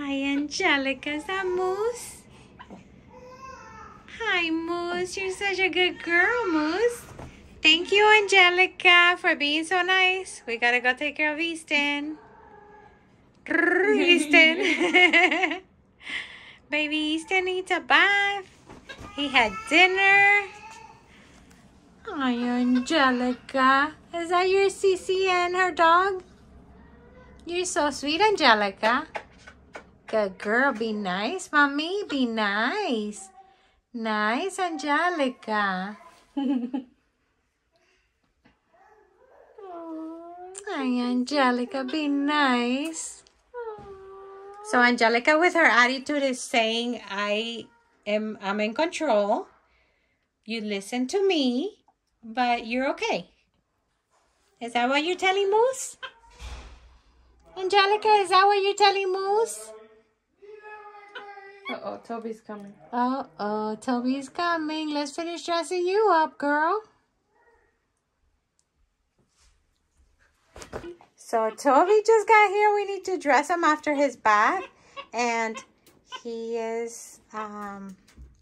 Hi, Angelica. Is that Moose? Hi, Moose. You're such a good girl, Moose. Thank you, Angelica, for being so nice. We gotta go take care of Easton. Easton. Baby Easton needs a bath. He had dinner. Hi, Angelica. Is that your Cece and her dog? You're so sweet, Angelica. Good girl. Be nice, mommy. Be nice. Nice, Angelica. Hi, Angelica. Be nice. So Angelica with her attitude is saying, I am I'm in control. You listen to me, but you're okay. Is that what you're telling Moose? Angelica, is that what you're telling Moose? Uh-oh, Toby's coming. Uh-oh, Toby's coming. Let's finish dressing you up, girl. So Toby just got here. We need to dress him after his bath. And he is um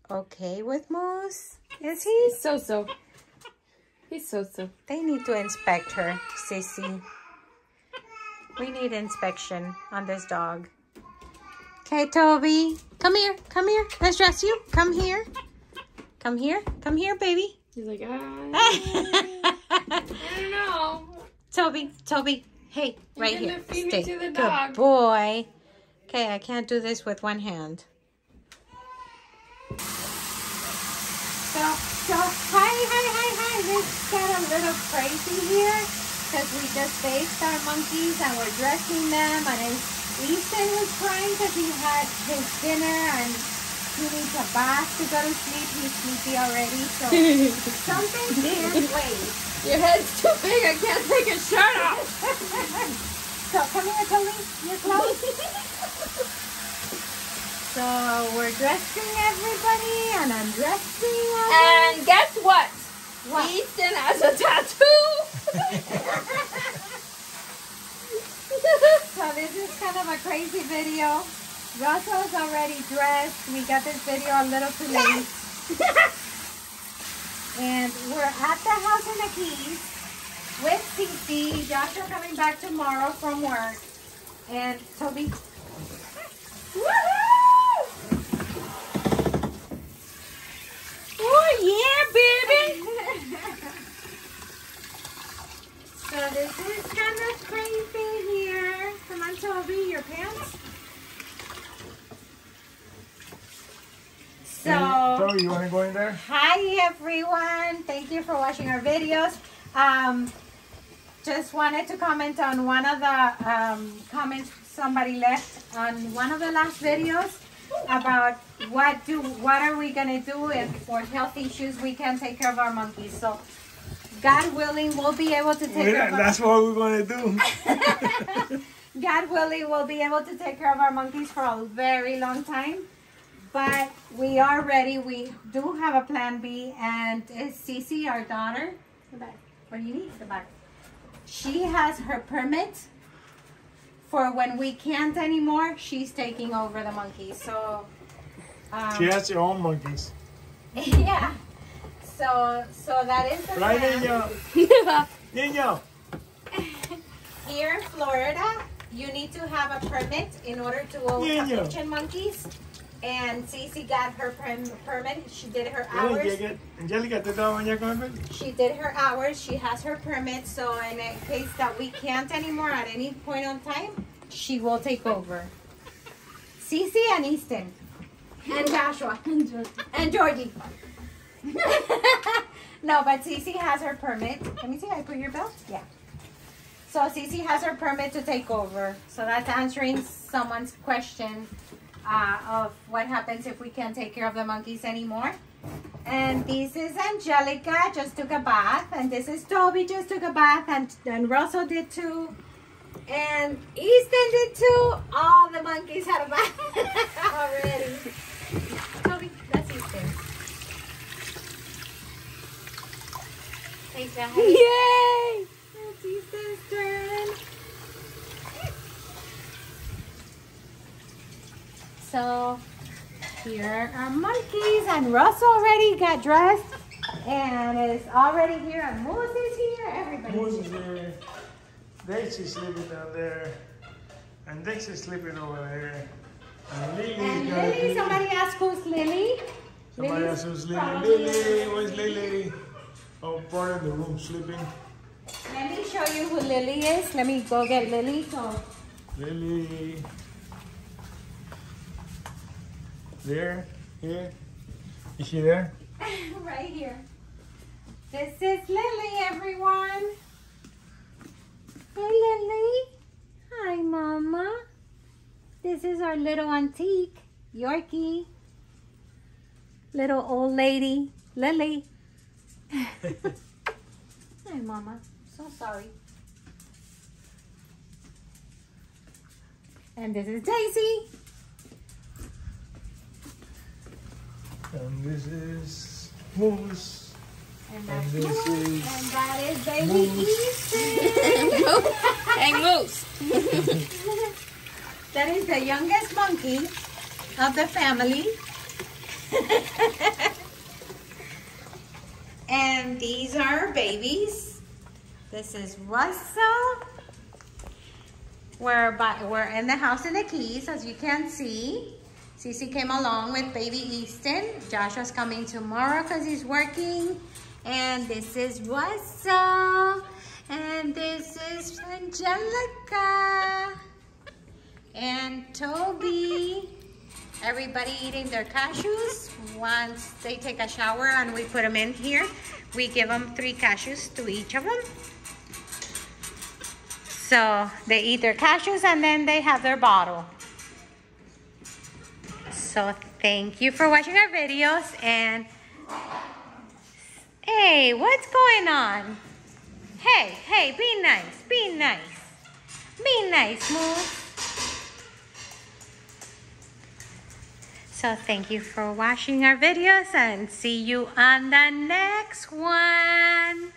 okay with Moose. Is he? So-so. He's so-so. They need to inspect her, Sissy. We need inspection on this dog. Okay, Toby. Come here. Come here. Let's dress you. Come here. Come here. Come here, baby. He's like, ah, I don't know. Toby, Toby. Hey, right gonna here. feed me Stay. to the Good dog. boy. Okay, I can't do this with one hand. So, so, hi, hi, hi, hi. This got a little crazy here because we just bathed our monkeys and we're dressing them. And then Easton was crying because he had his dinner and he needs a bath to go to sleep. He's sleepy already. So, something can't wait. Your head's too big. I can't take a shirt off. So come here, Toby. You're close. so we're dressing everybody and undressing And guess what? What? Easton has a tattoo. So this is kind of a crazy video. Russell's already dressed. We got this video a little too late. and we're at the house in the Keys with Cece. Joshua coming back tomorrow from work. And Toby. Woohoo! oh, yeah, baby. So this is kind of crazy here. Come on, Toby, your pants. You want to go in there? hi everyone. Thank you for watching our videos. Um, just wanted to comment on one of the um, comments somebody left on one of the last videos about what do what are we gonna do if for health issues we can take care of our monkeys. So, God willing, we'll be able to take care of That's what we're going to do. God willing, we'll be able to take care of our monkeys for a very long time. But we are ready. We do have a plan B. And it's Cece, our daughter. The back. What do you need? The back. She has her permit for when we can't anymore. She's taking over the monkeys. So, um, She has her own monkeys. yeah. So, so that is the Right, plan. Niño? Niño? Here in Florida, you need to have a permit in order to own Niño. capuchin monkeys. And Cece got her perm- permit. She did her Dile, hours. llegue- Angélica, ¿tú te vas a bañar con el bebé? She did her hours. She has her permit. So in a case that we can't anymore at any point on time, she will take over. Cece and Easton. And Joshua. and Georgie. no, but Cece has her permit. Let me see. I put your belt. Yeah. So Cece has her permit to take over. So that's answering someone's question uh, of what happens if we can't take care of the monkeys anymore. And this is Angelica, just took a bath. And this is Toby, just took a bath. And, and Russell did too. And Easton did too. All the monkeys had a bath already. Toby, that's Easton. Hey, say. Yay! It's Easton's turn. So here are monkeys and Russ already got dressed and is already here and Moose is here. Everybody. Moose is there. Daisy's sleeping down there. And Dixie's sleeping over there. And Lily's And Lily, somebody asked who's Lily. Somebody Lily's else who's Lily. Lily, where's Lily? Oh, part of the room sleeping. Let me show you who Lily is. Let me go get Lily. So Lily. There, here. Is she there? right here. This is Lily, everyone. Hey, Lily. Hi, Mama. This is our little antique, Yorkie. Little old lady, Lily. Hi, Mama. So sorry. And this is Daisy. And this is Moose. And And this Moose. is And that is baby Moose. Easton. Hey, Moose. that is the youngest monkey of the family. and these are babies. This is Russell. We're, by, we're in the house in the keys, as you can see. Cece came along with baby Easton. Joshua's coming tomorrow because he's working. And this is Russell. And this is Angelica. And Toby. Everybody eating their cashews. Once they take a shower and we put them in here, we give them three cashews to each of them. So they eat their cashews and then they have their bottle. So thank you for watching our videos and hey, what's going on? Hey, hey, be nice, be nice. Be nice, Moose. So thank you for watching our videos and see you on the next one.